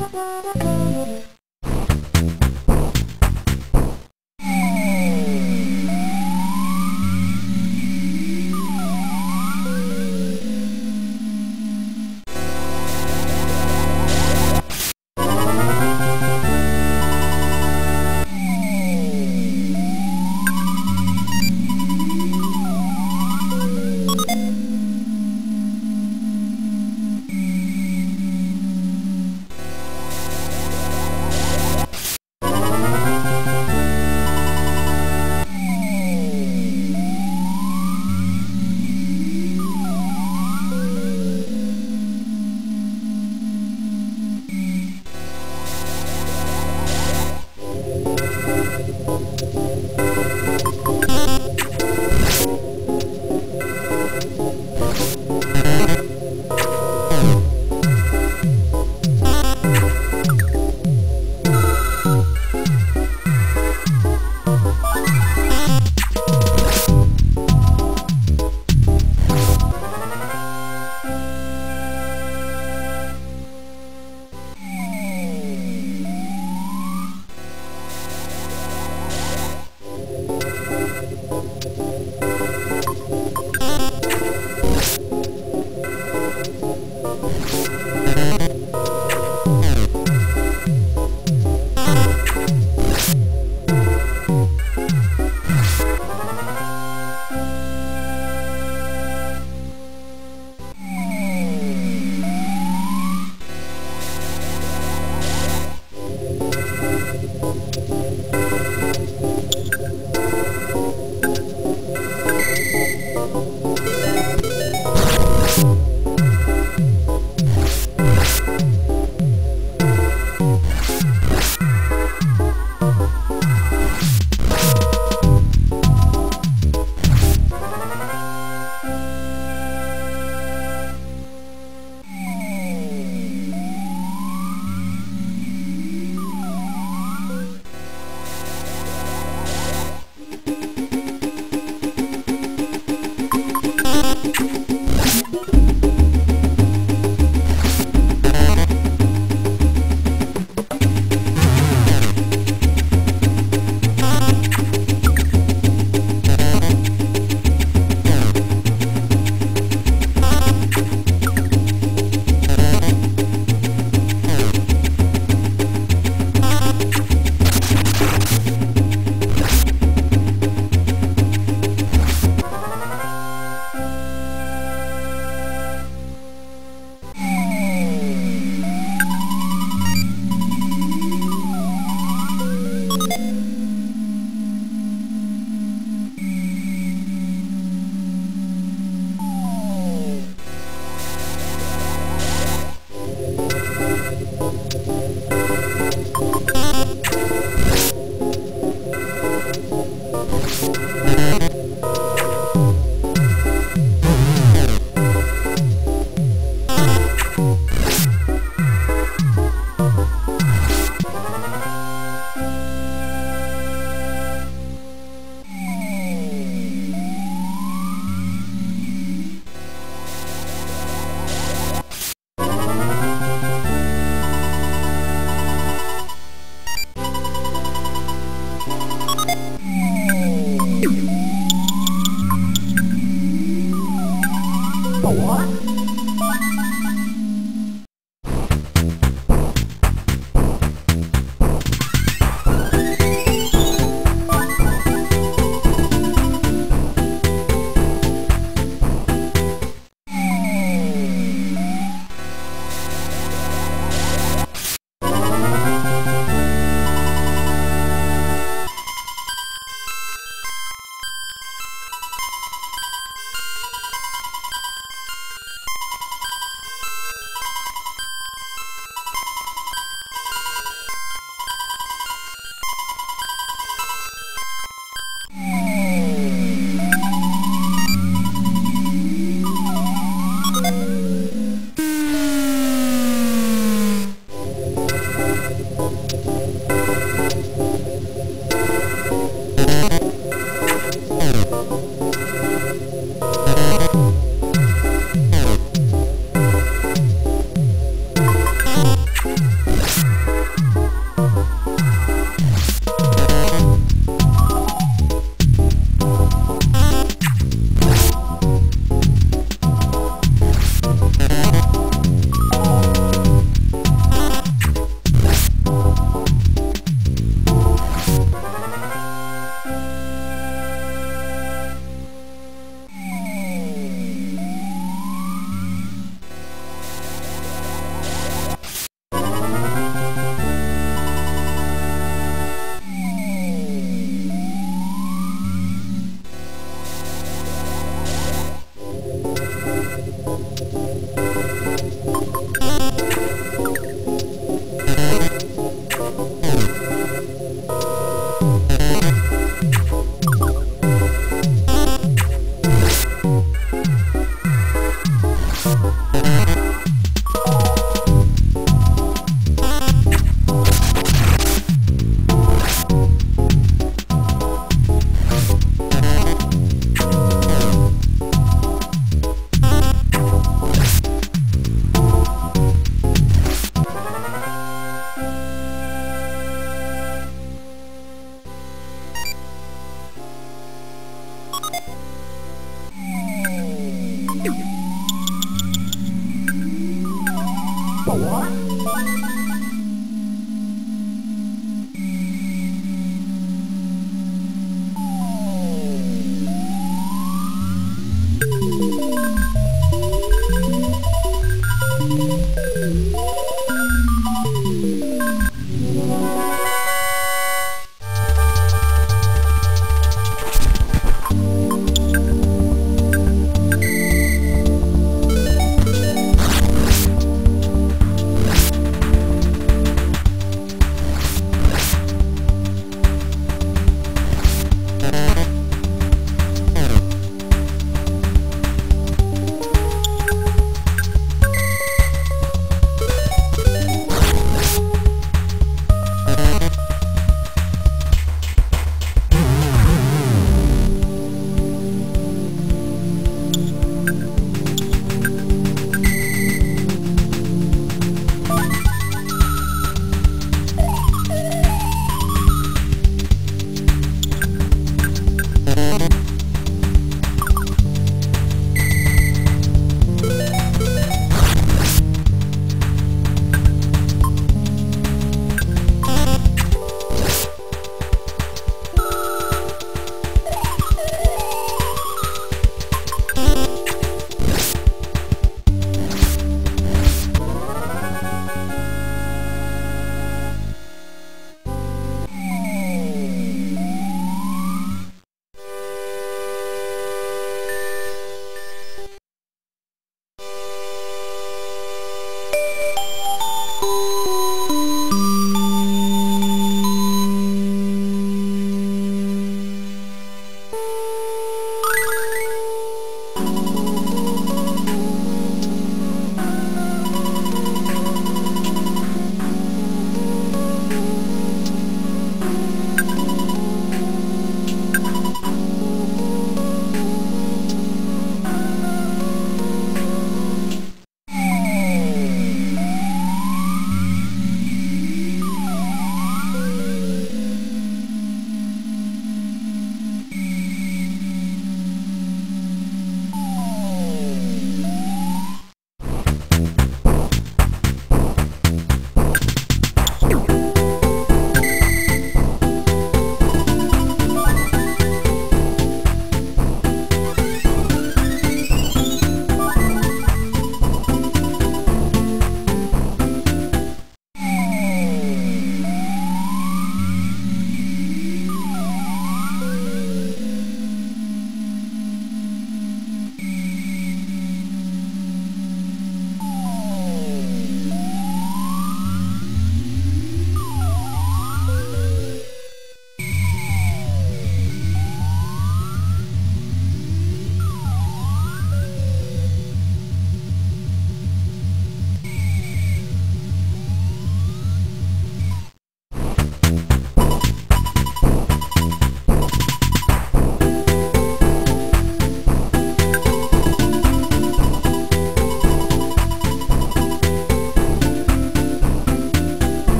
Música